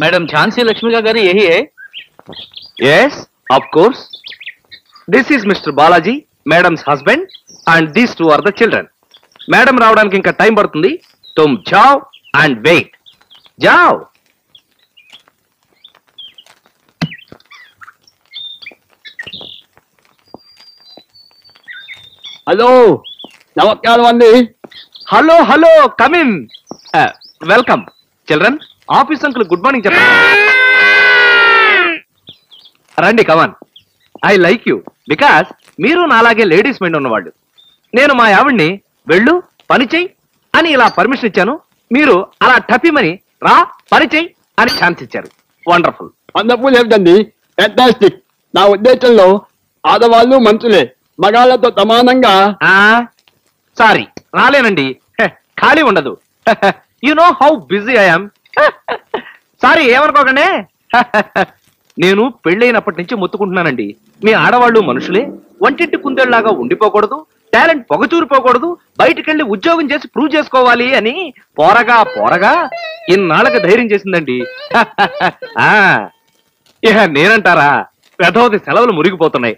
Madam Jhansi లక్ష్మిగా గారు ఏ? Yes of course this is mister Balaji madam's husband and these two are the children madam రావడానికి ఇంకా time పడుతుంది. తుమ్ జావ్ అండ్ వెయిట్ జావ్. హలో నమస్కారం అండి. Hello hello come in welcome children office uncle good morning చెప్పండి. రండి come on I like you because మీరు నాలాగే లేడీస్ మైండ్ ఉన్నవాళ్ళు. నేను మా ఆవిడ్ని వెళ్ళు పని చెయ్యి అని ఇలా పర్మిషన్ ఇచ్చాను. మీరు అలా టపిమని రా పని చెయ్యి అని ఛాన్స్ ఇచ్చారు. వండర్ఫుల్ వండర్ఫుల్ ఏమిటండి? ఫెంటాస్టిక్ నా ఉద్దేశంలో ఆడవాళ్ళు మంచులే. మగాళ్ళతో సమానంగా. సారీ రాలేనండి. ఖాళీ ఉండదు. You know how busy I'm sorry ఏమనుకోకండి. నేను పెళ్ళైనప్పటి నుంచి మొత్తుకుంటున్నానండి. మీ ఆడవాళ్ళు మనుషులే వంటింటి కుందేళ్ళాగా ఉండిపోకూడదు టాలెంట్ పొగచూరిపోకూడదు బయటికెళ్ళి ఉద్యోగం చేసి ప్రూవ్ చేసుకోవాలి అని పోరగా పోరగా ఇన్నాళ్ళకి ధైర్యం చేసిందండి. ఆ ఇహ నేనంటారా పెదవది సెలవులు మురిగిపోతున్నాయి.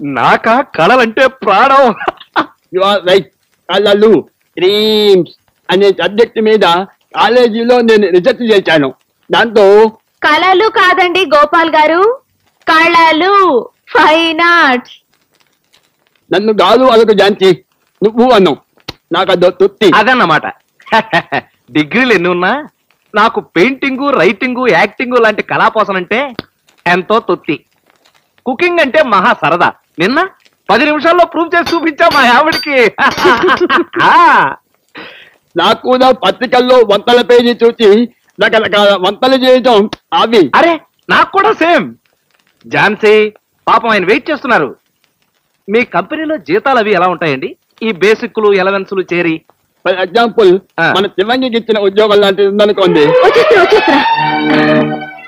నాక కళలంటే ప్రాణం. యు డ్రీమ్స్ అనే సబ్జెక్ట్ మీద కాలేజీలో నేను రీసెర్చ్ చేశాను. దాంతో కళలు కాదండి గోపాల్ గారు. కళలు ఫైన్ ఆర్ట్స్. నన్ను గాలు అలకు జాంచి నువ్వు అన్నావు. నాకు అదో తృప్తి. అదన్నమాట. డిగ్రీలు ఎన్ని ఉన్నా నాకు పెయింటింగు రైటింగు యాక్టింగు లాంటి కళాపోసన అంటే ఎంతో తొత్తి కుకింగ్ అంటే మహా సరదా. నిన్న పది నిమిషాల్లో ప్రూవ్ చేసి చూపించా మా ఆవిడికి. ఆ, నాకు కూడా పత్రికల్లో వంటల పేజీ చూసి రకరకాల వంటలు చేయటం అవి అరే నాకు కూడా సేమ్. ఝాన్సీ పాపం ఆయన వెయిట్ చేస్తున్నారు. మీ కంపెనీలో జీతాలు అవి ఎలా ఉంటాయండి? ఈ బేసిక్లు ఎలవెన్సులు చేరి. ఫర్ ఎగ్జాంపుల్ ఆ. మన శివంగికి ఇచ్చిన ఉద్యోగం లాంటిది ఉందనుకోండి.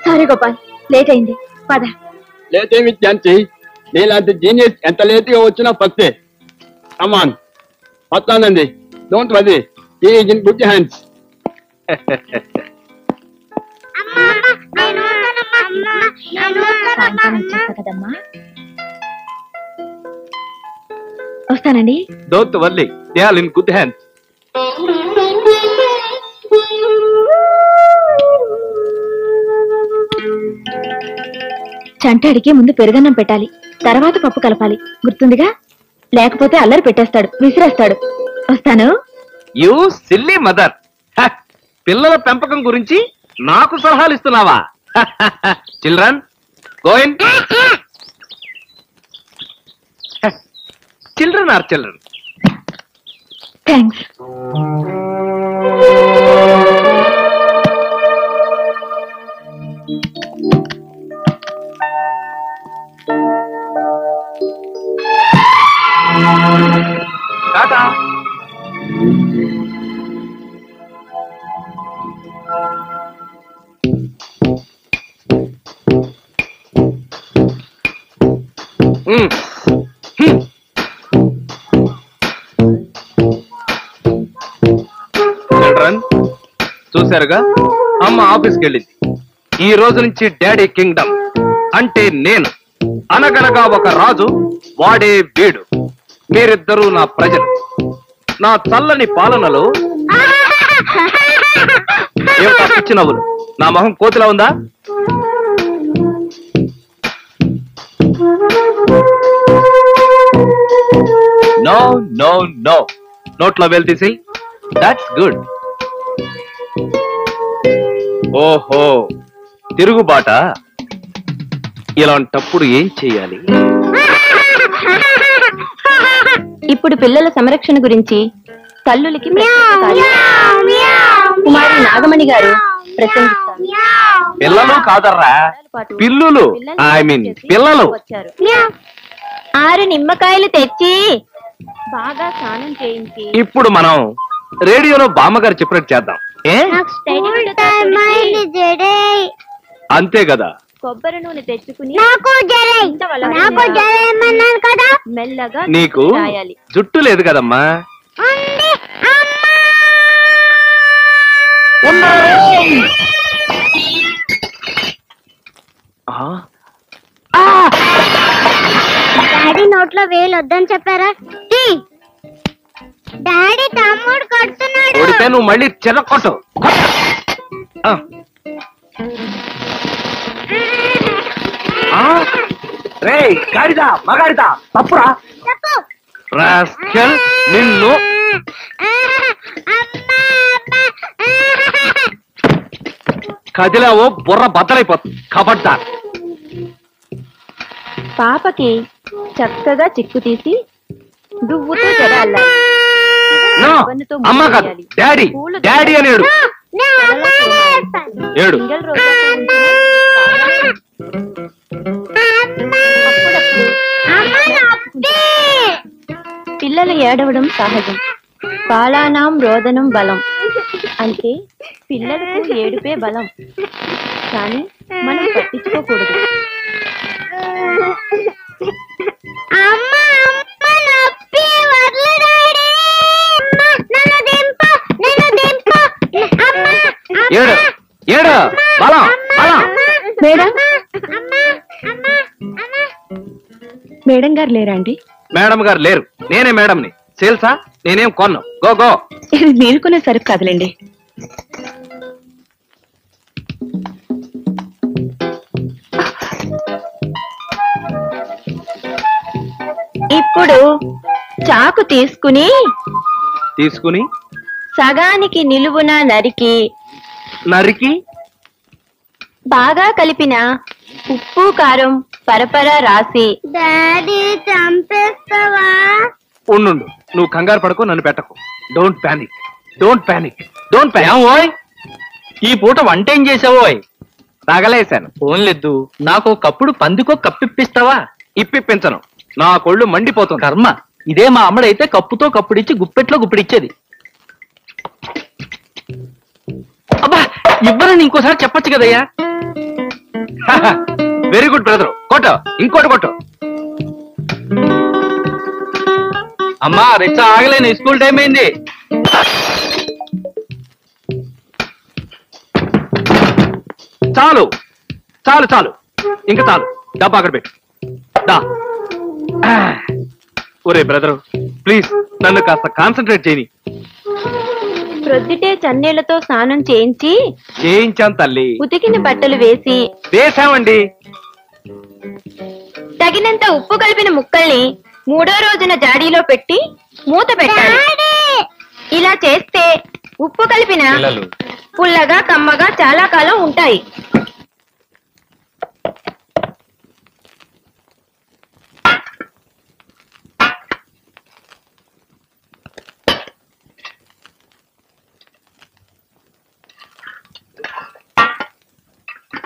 సారీ గోపాల్ లేట్ అయింది. పద. లేట్ ఏమి ఝాన్సీ? నీలాంటి జీనియస్ ఎంత లేట్గా వచ్చినా ఫస్టే. కమాన్ వస్తానండి డోంట్ వరీ హ్యాండ్స్ సాయంకాలం వచ్చేస్తా కదమ్మా వస్తానండి don't worry they are in good hands చంటాడికి ముందు పెరుగన్నం పెట్టాలి. తర్వాత పప్పు కలపాలి. గుర్తుందిగా? లేకపోతే అల్లరి పెట్టేస్తాడు విసిరేస్తాడు. వస్తాను? You silly mother. పిల్లల పెంపకం గురించి నాకు సలహాలు ఇస్తున్నావా? Children going children are children? Thanks children చూశారుగా? అమ్మ ఆఫీస్కి వెళ్ళింది ఈ రోజు నుంచి డాడీ కింగ్డమ్. అంటే నేను. అనగనగా ఒక రాజు వాడే వీడు. మీరిద్దరూ నా ప్రజలు. నా చల్లని పాలనలో ఏమిటా పిచ్చి నవ్వులు? నా మొహం కోతిలా ఉందా? నో నో నో నోట్లో వేలు తీసి దాట్స్ గుడ్ ఓహో. తిరుగుబాట ఇలాంటప్పుడు ఏం చెయ్యాలి ఇప్పుడు పిల్లల సంరక్షణ గురించి తల్లులకి కుమారి నాగమణి గారు ప్రసంగిస్తారు పిల్లలు కాదర్రా. పిల్లులు. ఐ మీన్ పిల్లలు. వచ్చారు. ఆరు నిమ్మకాయలు తెచ్చి బాగా స్నానం చేయించి. ఇప్పుడు మనం రేడియోలో బామ్మగారు చెప్పినట్టు చేద్దాం. ఏ? అంతే కదా. కొబ్బరి నూనె తెచ్చుకుని నాకు నాకు కదా. మెల్లగా నీకు జుట్టు లేదు కదమ్మా. అమ్మా డాడీ నోట్లో వేలు వద్దని చెప్పారా? తీ. డాడీ తమ్ముడు కొడుతున్నాడు. నువ్వు మళ్ళీ చెరకొట్టు రే గాడిదా మగాడిదా తప్పురా. చెప్పు. రాస్కెల్ నిన్ను. కదిలావో బుర్ర బద్దలైపోతుంది. కబడ్డా పాపకి చక్కగా చిక్కు తీసి దువ్వుతో అమ్మ కాదు డాడీ డాడీ ఏడు. పిల్లలు ఏడవడం సహజం. బాలానాం రోదనం బలం. అంటే పిల్లలకు ఏడుపే బలం. కానీ మనం పట్టించుకోకూడదు. అమ్మ అమ్మ నొప్పి వదలు డాడీ అమ్మ నన్ను దింపు నన్ను దింపు. అమ్మ అమ్మ ఏడు ఏడు బలం బలం. మేడం? అమ్మ అమ్మ అమ్మ. మేడం గారు లేరా అండి? మేడం గారు లేరు. నేనే మేడంని. సేల్సా? నేనేం కొన్ను. Go go. ఇది మీరు కొనే సరుకు కాదులేండి. ఇప్పుడు చాకు తీసుకుని తీసుకుని? సగానికి నిలువున నరికి నరికి? బాగా కలిపిన ఉప్పు కారం పరపర రాసి డాడీ చంపేస్తావా? ఉండు నువ్వు కంగారు పడకు నన్ను పెట్టకు. Don't panic don't panic don't panic ఓయ్? ఈ పూట వంట ఏం చేసావోయ్ తగలేశాను ఫోన్లెద్దు. నాకు ఒకప్పుడు పందికో కప్పిప్పిస్తావా? ఇప్పిప్పించను. నా కొళ్ళు మండిపోతుంది. కర్మ. ఇదే మా అమ్మడైతే కప్పుతో కప్పుడిచ్చి గుప్పెట్లో గుప్పిడిచ్చేది. అబ్బా ఇవ్వనని ఇంకోసారి చెప్పొచ్చు కదయ్యా? వెరీ గుడ్ బ్రదర్ కొట్టు. ఇంకోటి కొట్టు. అమ్మా రిచ్చ ఆగలేను స్కూల్ టైం అయింది. చాలు చాలు చాలు. ఇంకా చాలు. డబ్బా అక్కడ పెట్టు. దా. ఒరే బ్రదర్ ప్లీజ్ నన్ను కాస్త కాన్సన్ట్రేట్ చేయని. ప్రొద్దుటే చన్నీళ్ళతో స్నానం చేయించి చేయించాను తల్లి. ఉతికిన బట్టలు వేసి వేసామండి తగినంత ఉప్పు కలిపిన ముక్కల్ని మూడో రోజున జాడీలో పెట్టి మూత పెట్టాలి. ఇలా చేస్తే ఉప్పు కలిపిన పిల్లలు. పుల్లగా కమ్మగా చాలా కాలం ఉంటాయి.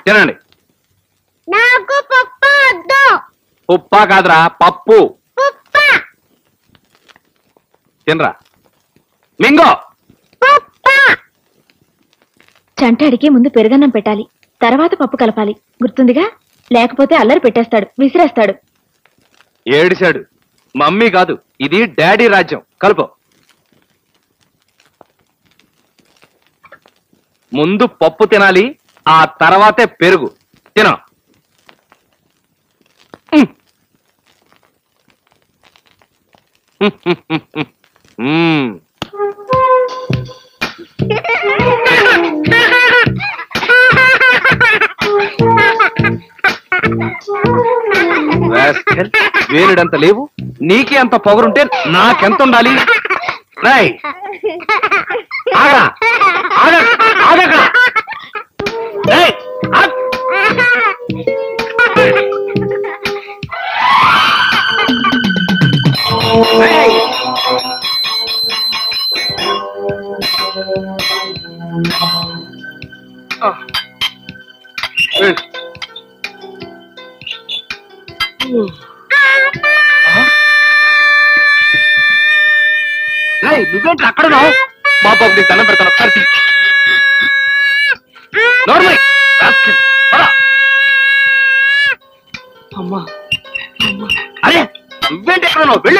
తినండి. నాకు పప్పు కాదురా పుప్ప. తినరా? మింగో! పుప్ప! చంటాడికి ముందు పెరుగన్నం పెట్టాలి తర్వాత పప్పు కలపాలి గుర్తుందిగా? లేకపోతే అల్లరి పెట్టేస్తాడు విసిరేస్తాడు. ఏడిశాడు. మమ్మీ కాదు ఇది డాడీ రాజ్యం. కలుపు. ముందు పప్పు తినాలి ఆ తర్వాతే పెరుగు. తిన. వేలుడంత లేవు. నీకే అంత పొగరుంటే నాకెంత ఉండాలి? రాయ్. ఆగా. ఆగక. నువ్వేంటి అక్కడ మా బాబు నీకు దండం పెడతాను ఒకసారి తీ. నోర్మై. రాస్కెల్, పద. అమ్మా. అరే నువ్వేంటి ఎక్కడ వెళ్ళి